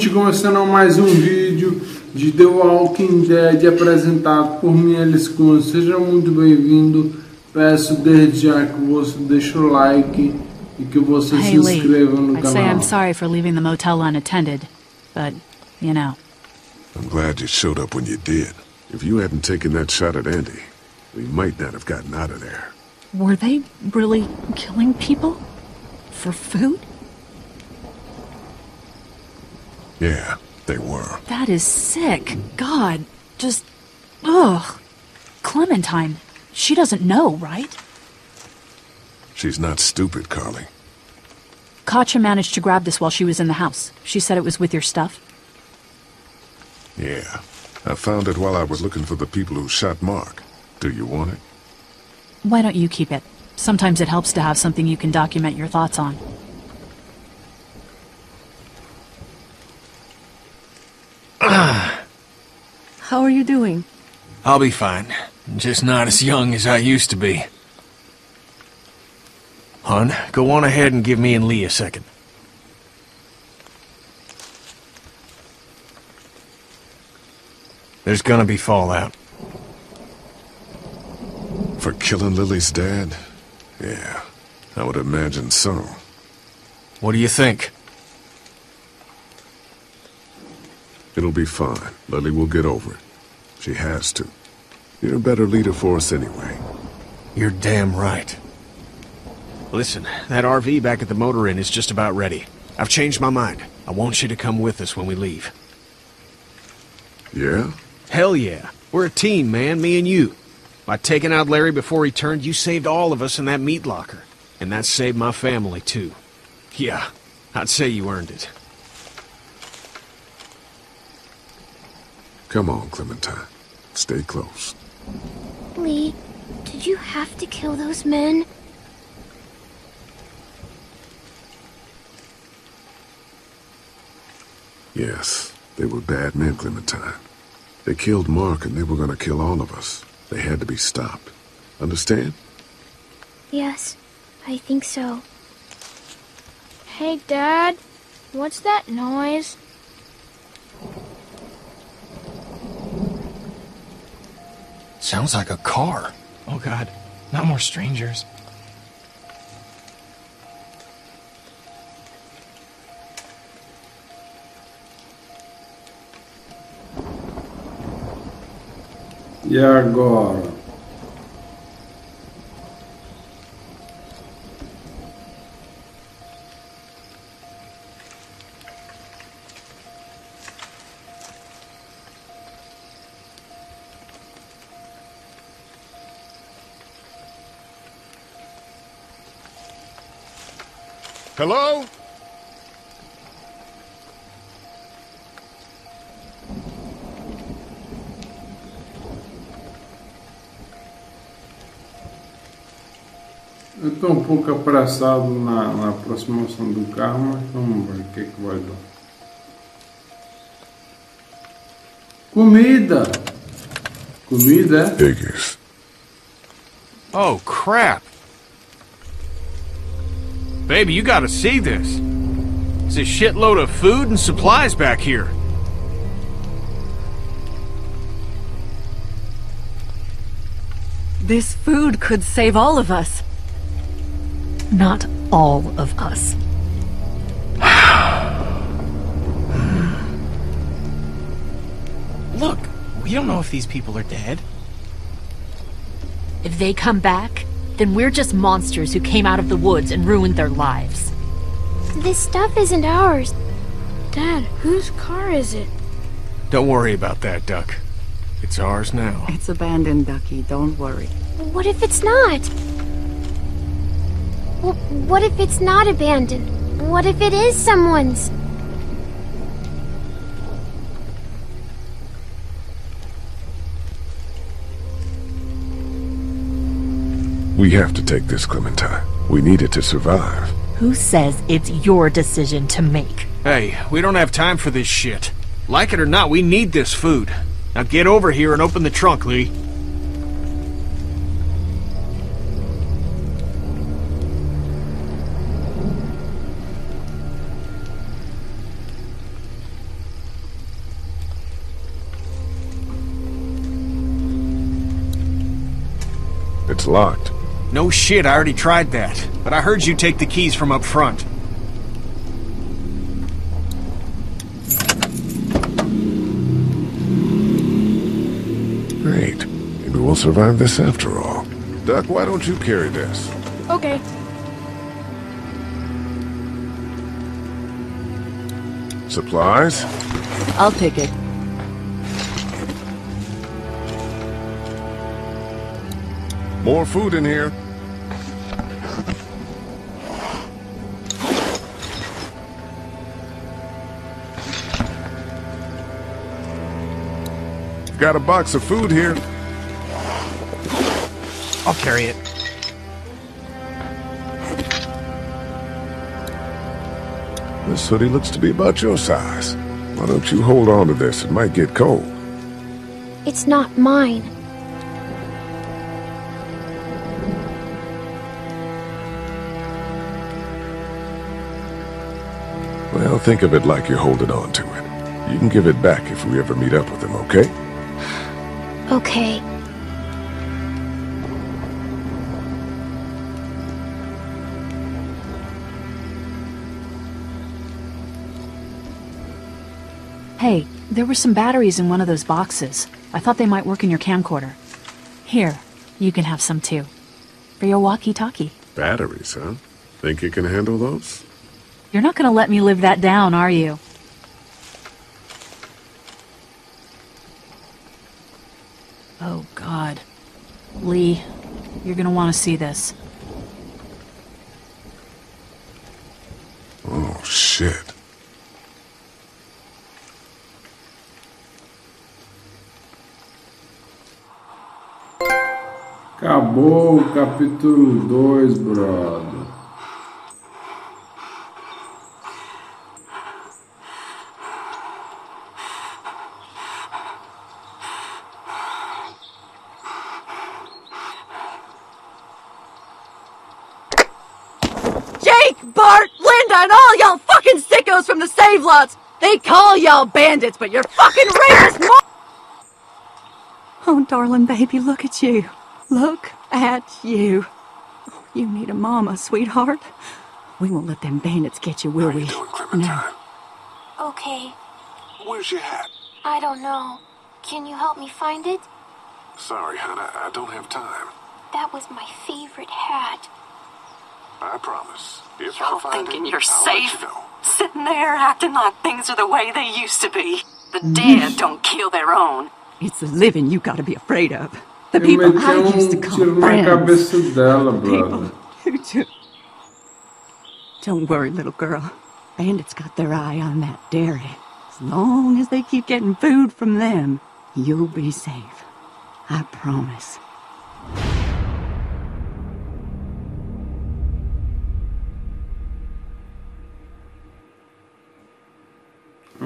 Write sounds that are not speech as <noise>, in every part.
gente, começando mais um vídeo de The Walking Dead apresentado por mim, Alice Kun. Seja muito bem-vindo. Peço desde já que você deixe o like e que você Hey se Lee, inscreva no I'd say canal. I'm sorry for leaving the motel unattended, but, you know. I'm glad you showed up when you did. If you hadn't taken that shot at Andy, we might not have gotten out of there. Were they really killing people? For food? Yeah, they were. That is sick. God, just. Ugh. Clementine, she doesn't know, right? She's not stupid, Carly. Katjaa managed to grab this while she was in the house. She said it was with your stuff. Yeah. I found it while I was looking for the people who shot Mark. Do you want it? Why don't you keep it? Sometimes it helps to have something you can document your thoughts on. How are you doing? I'll be fine. Just not as young as I used to be. Hun, go on ahead and give me and Lee a second. There's gonna be fallout. For killing Lily's dad? Yeah, I would imagine so. What do you think? It'll be fine. Lily will get over it. She has to. You're a better leader for us anyway. You're damn right. Listen, that RV back at the motor inn is just about ready. I've changed my mind. I want you to come with us when we leave. Yeah? Hell yeah. We're a team, man, me and you. By taking out Larry before he turned, you saved all of us in that meat locker. And that saved my family, too. Yeah, I'd say you earned it. Come on, Clementine. Stay close. Lee, did you have to kill those men? Yes, they were bad men, Clementine. They killed Mark and they were gonna kill all of us. They had to be stopped. Understand? Yes, I think so. Hey, Dad, what's that noise? Sounds like a car. Oh god, not more strangers. E agora? Hello? Eu estou um pouco apressado na, na aproximação do carro, mas vamos ver o que, é que vai dar. Comida! Comida? é? Figures. Oh, crap. Baby, you gotta see this. It's a shitload of food and supplies back here. This food could save all of us. Not all of us. Look, we don't know if these people are dead. If they come back, then we're just monsters who came out of the woods and ruined their lives. This stuff isn't ours. Dad, whose car is it? Don't worry about that, Duck. It's ours now. It's abandoned, Ducky. Don't worry. What if it's not? Well, what if it's not abandoned? What if it is someone's? We have to take this, Clementine. We need it to survive. Who says it's your decision to make? Hey, we don't have time for this shit. Like it or not, we need this food. Now get over here and open the trunk, Lee. It's locked. No shit, I already tried that. But I heard you take the keys from up front. Great. Maybe we'll survive this after all. Duck, why don't you carry this? Okay. Supplies? I'll take it. More food in here. Got a box of food here. I'll carry it. This hoodie looks to be about your size. Why don't you hold on to this? It might get cold. It's not mine. Well, think of it like you're holding on to it. You can give it back if we ever meet up with him, okay? Okay. Hey, there were some batteries in one of those boxes. I thought they might work in your camcorder. Here, you can have some too. For your walkie-talkie. Batteries, huh? Think you can handle those? You're not gonna let me live that down, are you? Oh, God. Lee, you're gonna want to see this. Oh, shit. Acabou o capítulo 2, brother. Bart, Linda, and all y'all fucking sickos from the save lots! They call y'all bandits, but you're fucking rapist mo- Oh, darling baby, look at you. Look at you. Oh, you need a mama, sweetheart. We won't let them bandits get you, will we? No. Okay. Where's your hat? I don't know. Can you help me find it? Sorry, Hannah, I don't have time. That was my favorite hat. I promise. If Y'all I find thinking it, you're I'll safe? Let you know. Sitting there acting like things are the way they used to be. The mm-hmm. dead don't kill their own. It's the living you gotta be afraid of. The Eu people meti I used to call friends. cabeça dela, People brother. who took... Don't worry, little girl. Bandits got their eye on that dairy. As long as they keep getting food from them, you'll be safe. I promise.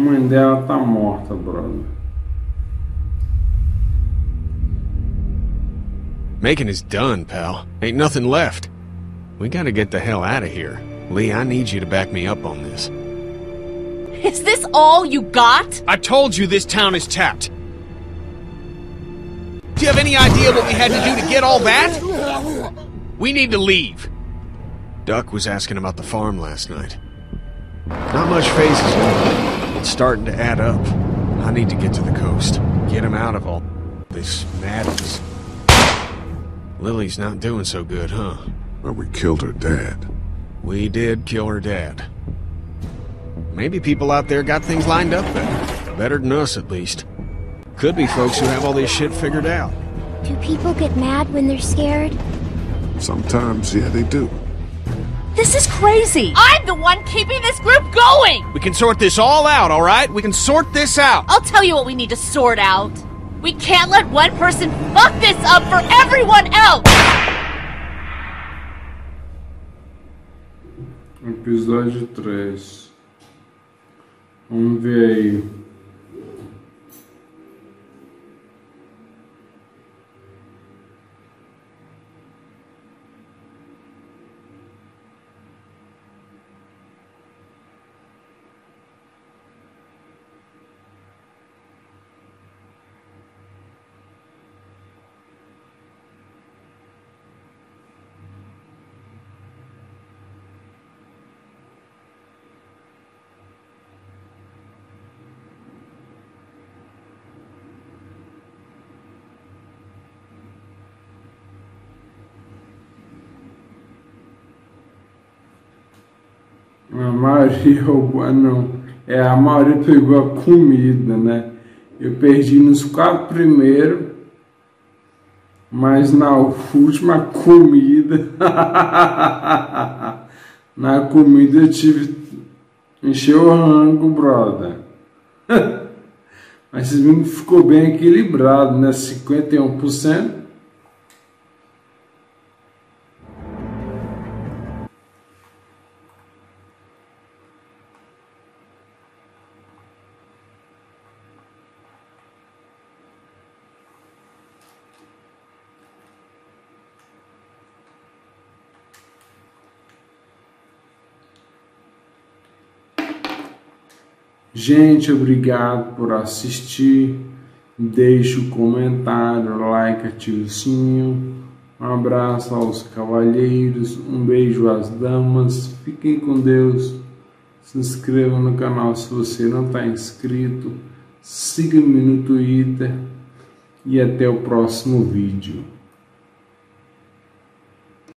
Mãe dela tá morta, brother. Macon is done, pal. Ain't nothing left. We gotta get the hell out of here. Lee, I need you to back me up on this. Is this all you got? I told you this town is tapped. Do you have any idea what we had to do to get all that? We need to leave. Duck was asking about the farm last night. Not much faces, left. It's starting to add up. I need to get to the coast. Get him out of all this madness. Lily's not doing so good, huh? But we killed her dad. We did kill her dad. Maybe people out there got things lined up better. Better than us, at least. Could be folks who have all this shit figured out. Do people get mad when they're scared? Sometimes, yeah, they do. This is crazy! I'm the one keeping this group going! We can sort this all out, alright? We can sort this out. I'll tell you what we need to sort out. We can't let one person fuck this up for everyone else! Episódio 3. Vamos ver aí. A maioria não. É, a maioria pegou a comida, né? Eu perdi nos quatro primeiros, mas na última comida, <laughs> na comida eu tive, encheu o rango, brother. <laughs> mas ficou bem equilibrado, né? 51%. Gente, obrigado por assistir. Deixe o um comentário, like, ative o sininho. Um abraço aos cavalheiros, um beijo às damas. Fiquem com Deus. Se inscreva no canal se você não está inscrito. Siga-me no Twitter e até o próximo vídeo.